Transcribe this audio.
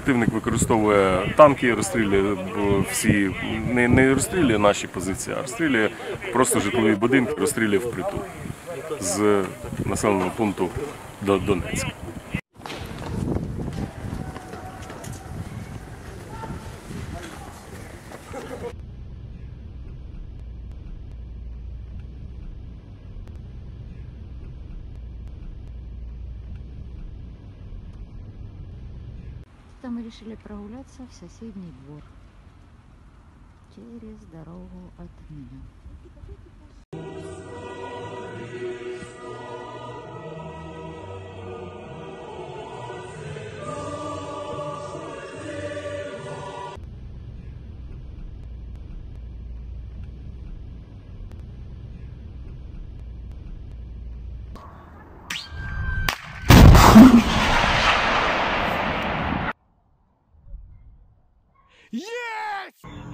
противник використовує танки, розстрілює всі не, не розстрілює наші позиції, а розстрілює просто житлові будинки, розстрілює впритул з населеного пункту до Донецька. Там мы решили прогуляться в соседний двор через дорогу от меня. Yes!